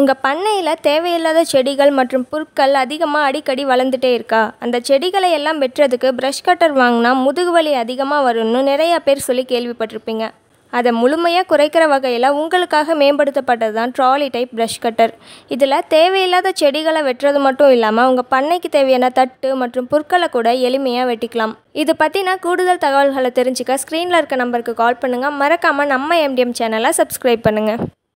உங்கள் பண்ணையில் தேவையில்லாத செடிகள் மற்றும் புற்கள் அதிகமாக அடிக்கடி வளர்ந்துட்டே இருக்கா? அந்த செடிகளை எல்லாம் வெட்டுறதுக்கு ப்ரஷ் கட்டர் வாங்கினா முதுகு வலி அதிகமாக வரும்னு நிறையா பேர் சொல்லி கேள்விப்பட்டிருப்பீங்க. அதை முழுமையாக குறைக்கிற வகையில் உங்களுக்காக மேம்படுத்தப்பட்டது தான் ட்ராலி டைப் ப்ரஷ் கட்டர் இதில் தேவையில்லாத செடிகளை வெட்டுறது மட்டும் இல்லாமல் உங்கள் பண்ணைக்கு தேவையான தட்டு மற்றும் புற்களை கூட எளிமையாக வெட்டிக்கலாம். இது பற்றின கூடுதல் தகவல்களை தெரிஞ்சுக்க ஸ்க்ரீனில் இருக்க நம்பருக்கு கால் பண்ணுங்கள் மறக்காமல் நம்ம எம்டிஎம் சேனலை சப்ஸ்கிரைப் பண்ணுங்கள்